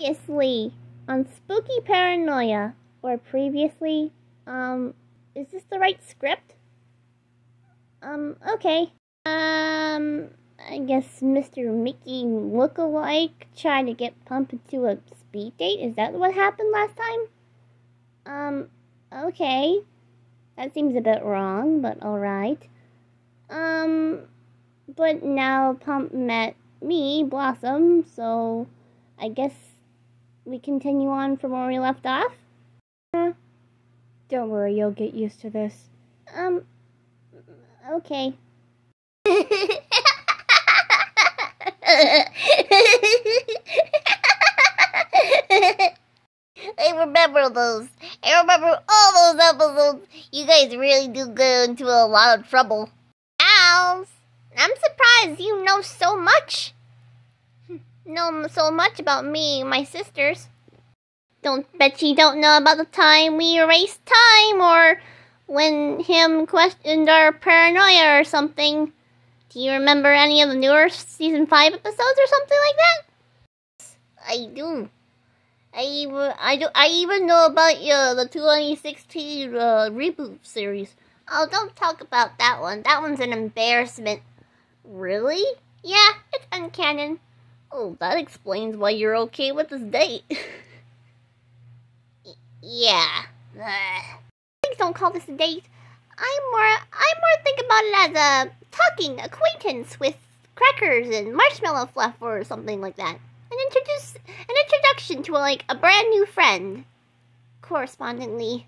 Previously on Spooky Paranoia, or previously, um, is this the right script? Um, okay. Um, I guess Mr. Mickey lookalike tried to get Pump into a speed date. Is that what happened last time? Um, okay. That seems a bit wrong, but alright. Um, but now Pump met me, Blossom, so I guess we continue on from where we left off? Don't worry, you'll get used to this. Um, okay. I remember those. I remember all those episodes. You guys really do get into a lot of trouble. Owls, I'm surprised you know so much. Know so much about me and my sisters. Don't bet you don't know about the time we erased time or when him questioned our paranoia or something. Do you remember any of the newer season 5 episodes or something like that? I do. I even I do I even know about uh, the 2016 uh, reboot series. Oh, don't talk about that one. That one's an embarrassment. Really? Yeah, it's uncanon. Oh, that explains why you're okay with this date. Yeah. Please don't call this a date. I'm more I more think about it as a talking acquaintance with crackers and marshmallow fluff or something like that. An introduce an introduction to like a brand new friend. Correspondingly.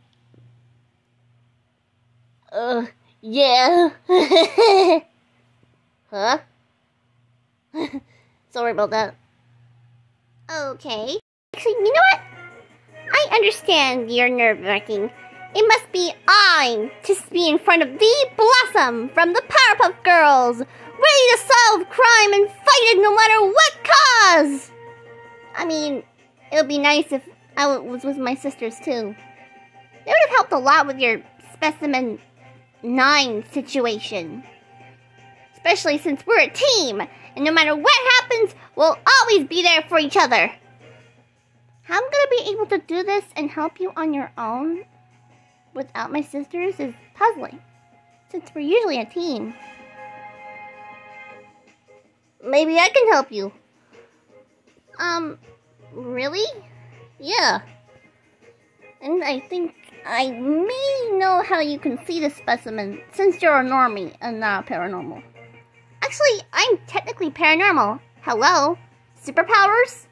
Uh yeah. huh? Sorry about that. Okay. Actually, you know what? I understand you're nerve wracking. It must be I to be in front of the Blossom from the Powerpuff Girls, ready to solve crime and fight it no matter what cause. I mean, it would be nice if I was with my sisters too. It would have helped a lot with your specimen nine situation. Especially since we're a team, and no matter what we'll always be there for each other. How I'm gonna be able to do this and help you on your own without my sisters is puzzling, since we're usually a team. Maybe I can help you. Um, really? Yeah. And I think I may know how you can see the specimen, since you're a normie and not paranormal. Actually, I'm technically paranormal. Hello? Superpowers?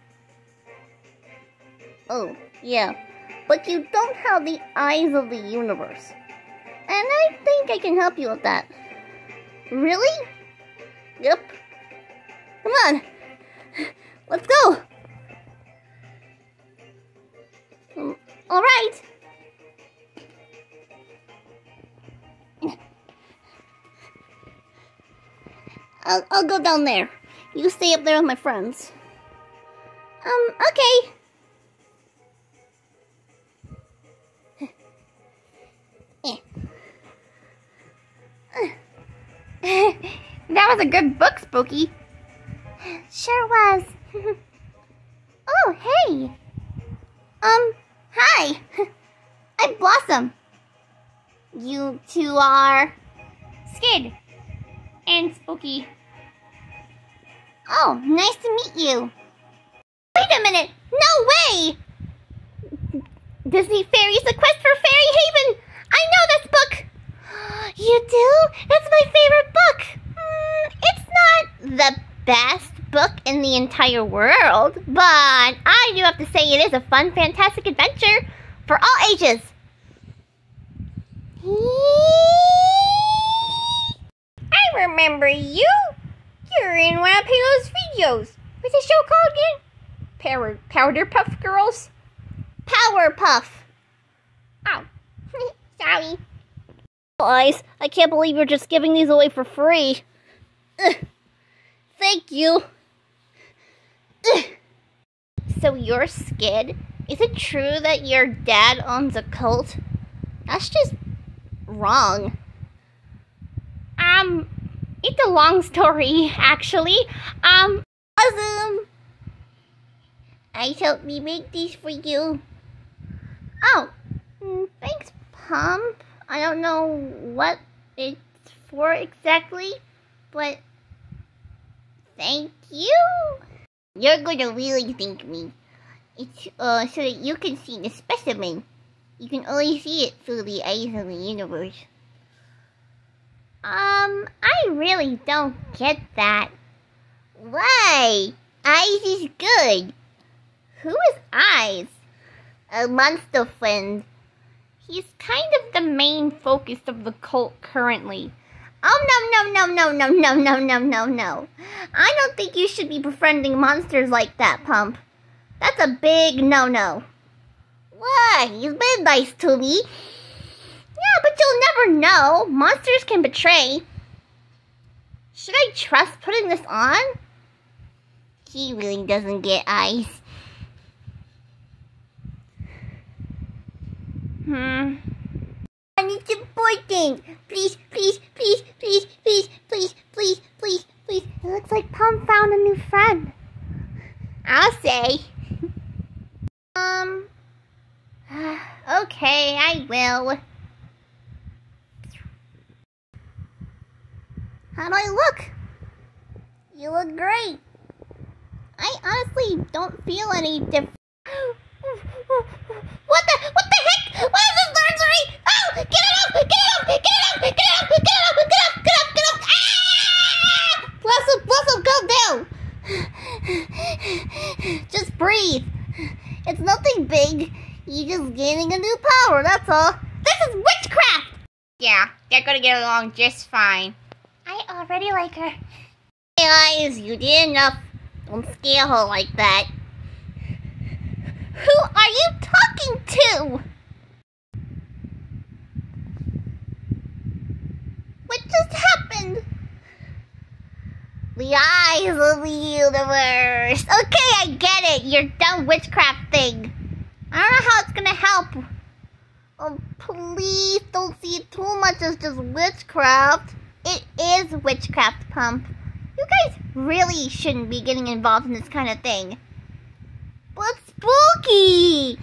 Oh, yeah. But you don't have the eyes of the universe. And I think I can help you with that. Really? Yep. Come on. Let's go. Um, all right. I'll, I'll go down there. You stay up there with my friends. Um, okay. That was a good book, Spooky. Sure was. oh, hey. Um, hi. I'm Blossom. You two are Skid. And Spooky. Oh, nice to meet you. Wait a minute. No way. Disney Fairies: The Quest for Fairy Haven. I know this book. You do? That's my favorite book. Mm, it's not the best book in the entire world, but I do have to say it is a fun, fantastic adventure for all ages. I remember you. You're in one of Pelo's videos. What's the show called again? Power, Powder Puff Girls? Power Puff. Oh, sorry. Guys, I can't believe you're just giving these away for free. Ugh. Thank you. Ugh. So you're Skid? Is it true that your dad owns a cult? That's just wrong. Um, it's a long story, actually. Um, Awesome. I helped me make these for you. Oh, mm, thanks, Pump. I don't know what it's for exactly, but thank you. You're gonna really thank me. It's uh so that you can see the specimen. You can only see it through the eyes of the universe. Um, I really don't get that. Why? Eyes is good. Who is Eyes? A monster friend. He's kind of the main focus of the cult currently. Oh no no no no no no no no no no. I don't think you should be befriending monsters like that, Pump. That's a big no no. Why? He's been nice to me. Yeah, but you'll never know. Monsters can betray. Should I trust putting this on? He really doesn't get eyes. Hmm. And it's important. Please, please, please, please, please, please, please, please, please. It looks like Pump found a new friend. I'll say. Um. Okay, I will. How do I look? You look great. I honestly don't feel any different. What the? What the heck? What is this sorcery? Oh! Get it up! Get it up! Get it up! Get it up! Get it up! Get up! Get up! Get up! Ah! Blossom! Bless him! Calm down! Just breathe. It's nothing big. You're just gaining a new power, that's all. This is witchcraft! Yeah, they're gonna get along just fine. Already like her. Hey, Eyes, you did enough. Don't scare her like that. Who are you talking to? What just happened? The eyes of the universe. Okay, I get it. Your dumb witchcraft thing. I don't know how it's gonna help. Oh, please don't see it too much as just witchcraft. It is witchcraft, Pump. You guys really shouldn't be getting involved in this kind of thing. But spooky!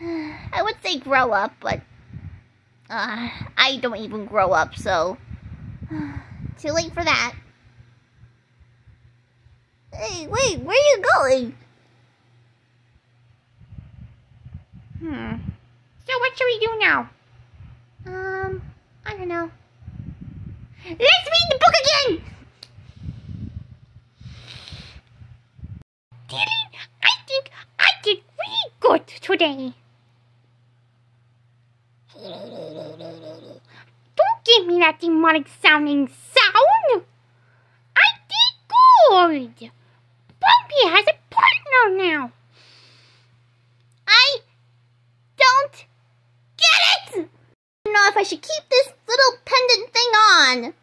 I would say grow up, but uh, I don't even grow up, so too late for that. Hey, wait, where are you going? Hmm. So what should we do now? I don't know. Let's read the book again! Dylan, I think I did really good today. Don't give me that demonic sounding sound. I did good. Bumpy has a partner now. I don't get it! I don't know if I should keep this little pendant thing on.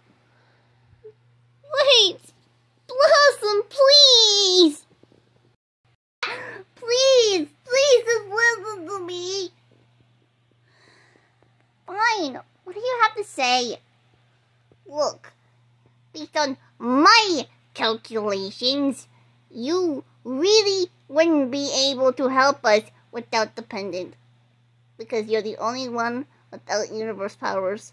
Wait, Blossom, please! Please, please just listen to me. Fine, what do you have to say? Look, based on my calculations, you really wouldn't be able to help us without the pendant. Because you're the only one without universe powers.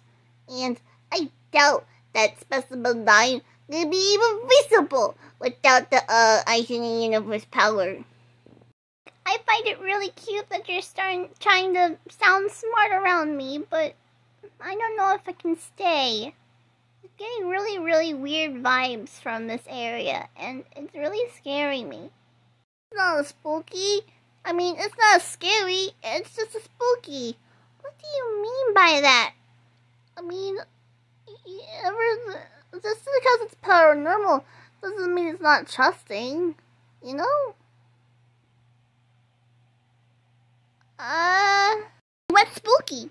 And I doubt that Specimen 9 could be even visible without the uh, the Universe power. I find it really cute that you're starting trying to sound smart around me, but I don't know if I can stay. I'm getting really, really weird vibes from this area, and it's really scaring me. It's not spooky. I mean, it's not scary. It's just a spooky. What do you mean by that? I mean, ever just because it's paranormal doesn't mean it's not trusting. You know? Uh, what's spooky?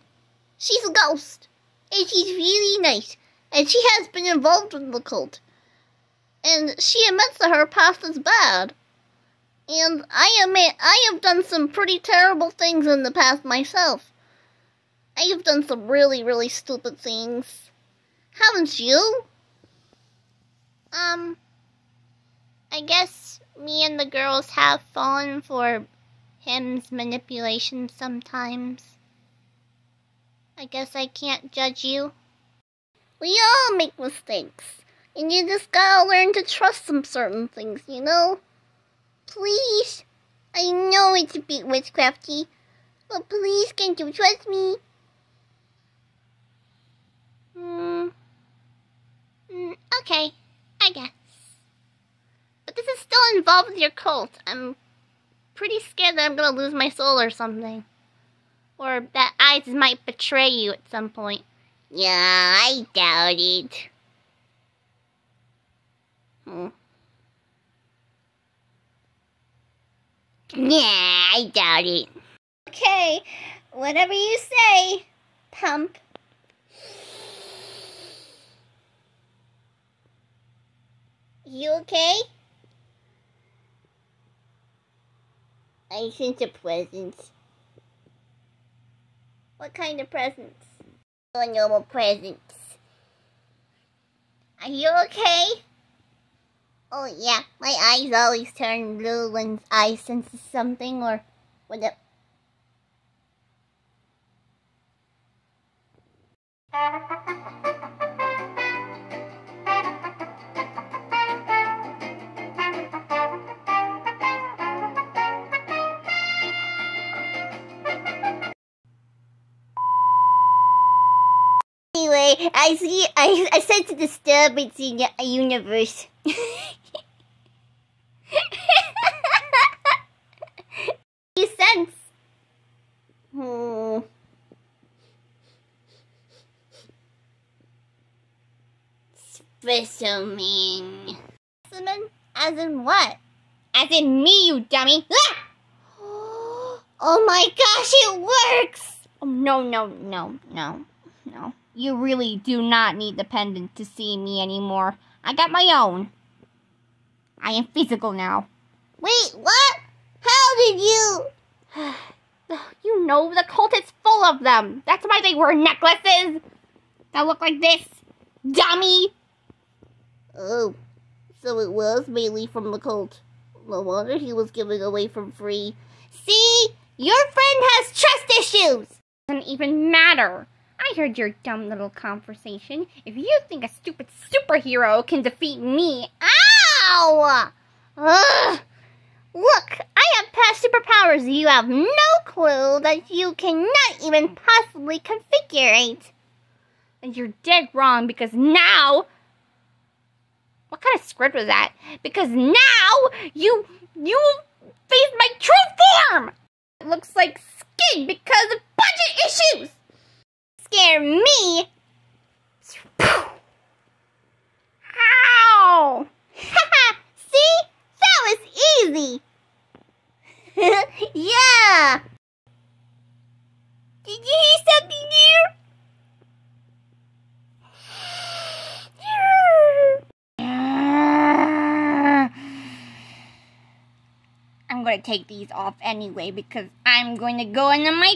She's a ghost, and she's really nice, and she has been involved with the cult. And she admits that her past is bad. And I admit I have done some pretty terrible things in the past myself. I have done some really, really stupid things. Haven't you? Um, I guess me and the girls have fallen for him's manipulation sometimes. I guess I can't judge you. We all make mistakes, and you just gotta learn to trust some certain things, you know? Please, I know it's a bit witchcrafty, but please can't you trust me? Hmm. Mm, okay, I guess. But this is still involved with your cult. I'm pretty scared that I'm gonna lose my soul or something. Or that Isis might betray you at some point. Yeah, I doubt it. Hmm. Yeah, I doubt it. Okay, whatever you say, pump. You okay? I sense a presence. What kind of presents? A normal presence. Are you okay? Oh yeah, my eyes always turn blue when I sense something or the Anyway, I see. I I sense a disturbance in the universe. You sense. Hmm. Specimen. Specimen? As in what? As in me, you dummy. Ah! Oh my gosh, it works! Oh, no, no, no, no, no. You really do not need the pendant to see me anymore. I got my own. I am physical now. Wait, what? How did you? You know, the cult is full of them. That's why they wear necklaces that look like this. Dummy! Oh, so it was mainly from the cult. No wonder he was giving away for free. See? Your friend has trust issues! Doesn't even matter. I heard your dumb little conversation. If you think a stupid superhero can defeat me, Ow! Ugh. Look, I have past superpowers you have no clue that you cannot even possibly configure. And you're dead wrong because now. What kind of script was that? Because now you you face my true form. It looks like skin because of budget issues. Scare me? Ow! See? That was easy. yeah. Did you hear something new? I'm gonna take these off anyway because I'm going to go into my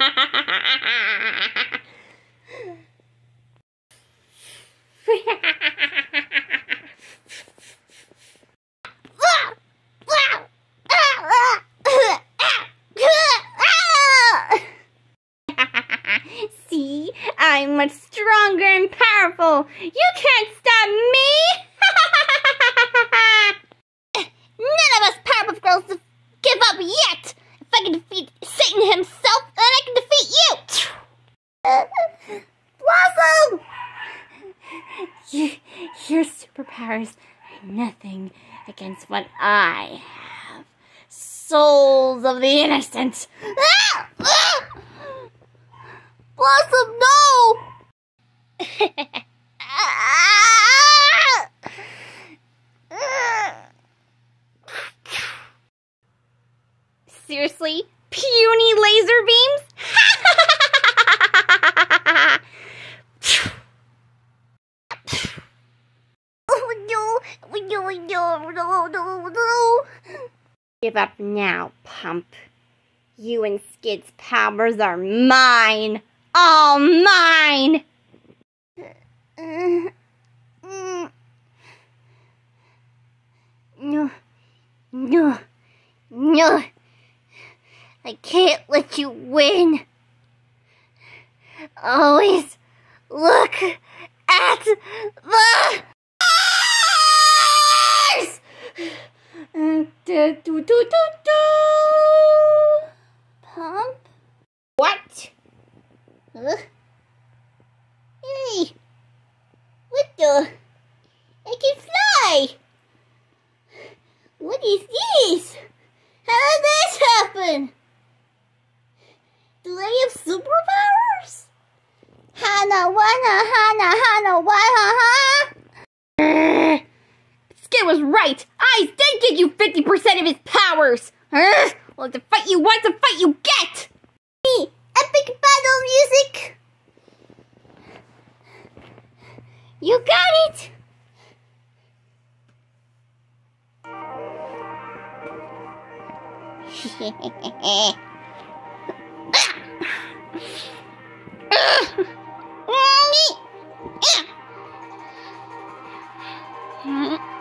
against what I have. Souls of the innocent. Blossom, no! Seriously? Puny laser beams? Oh no, no, no, no, no, no. Give up now, pump. You and Skid's powers are mine. All mine! No, no, no. I can't let you win. Always look at the stars! Uh, do, do, do, do, do. Pump? What? Huh? Hey! What the? I can fly! What is this? How did this happen? Do I have superpowers? Hana wana hana hana waha ha! Skid was right. I did give you 50% of his powers. Ugh. Well, to fight you once, to fight you get. Epic battle music! You got it! Wait.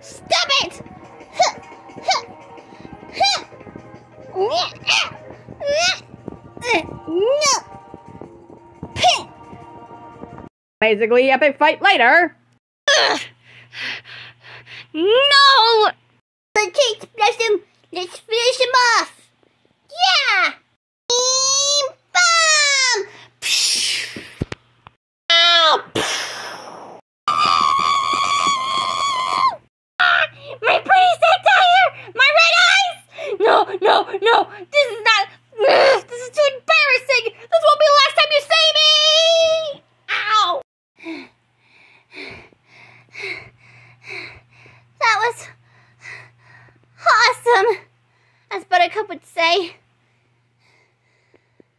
Stop it! Basically, epic fight later. No! Let's take splash him. Let's finish him off. Yeah! Beam bomb! Ow! My pretty satire! My red eyes! No! This is not. Ugh, this is too embarrassing! This won't be the last time you see me! Ow! That was awesome, as Buttercup would say.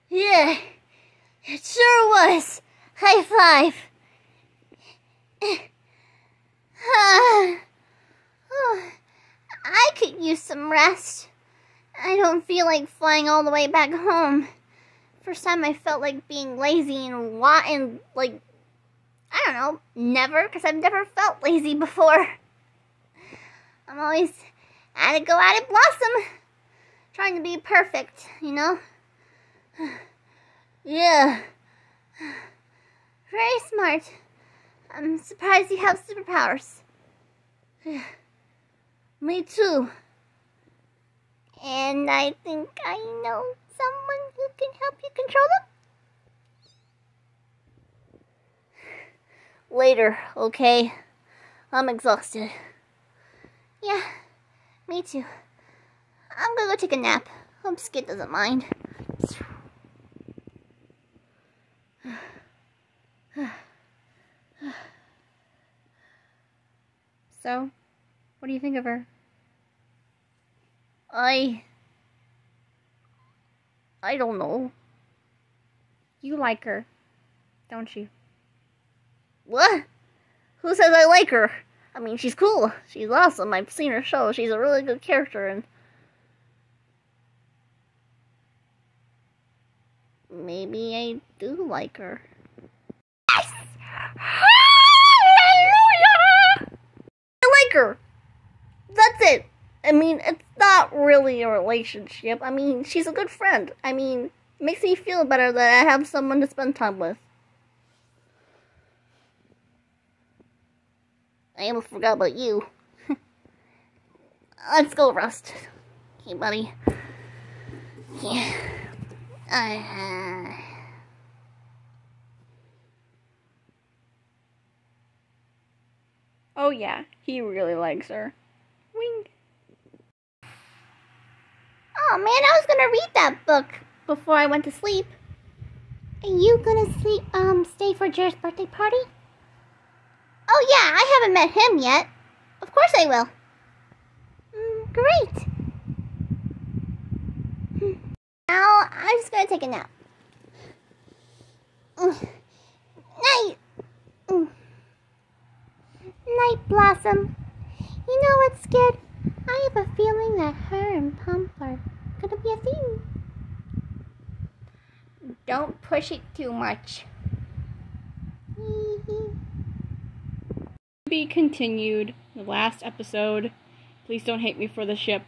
Yeah, it sure was. High five. Ah. Oh, I could use some rest. I don't feel like flying all the way back home. First time I felt like being lazy and wa- and like I don't know, never, because I've never felt lazy before. I'm always at it, go at it, blossom. Trying to be perfect, you know? yeah. Very smart. I'm surprised you have superpowers. Me too. And I think I know someone who can help you control them. Later, okay? I'm exhausted. Yeah, me too. I'm gonna go take a nap. Hope Skid doesn't mind. So, what do you think of her? I. I don't know. You like her, don't you? What? Who says I like her? I mean, she's cool. She's awesome. I've seen her show. She's a really good character, and maybe I do like her. Hallelujah! I like her. That's it. I mean, it's not really a relationship. I mean, she's a good friend. I mean, it makes me feel better that I have someone to spend time with. I almost forgot about you. let's go Rust. Okay, buddy. Yeah. Uh, Oh yeah, he really likes her. Wink. Oh man, I was gonna read that book before I went to sleep. Are you gonna sleep? Um, stay for Jared's birthday party? Oh yeah, I haven't met him yet. Of course I will. Mm, great. Hmm. Now I'm just gonna take a nap. Mm. Night. Mm. Night Blossom. You know what's scared? I have a feeling that her and Pump are gonna be a thing. Don't push it too much. Be continued. The last episode. Please don't hate me for the ship.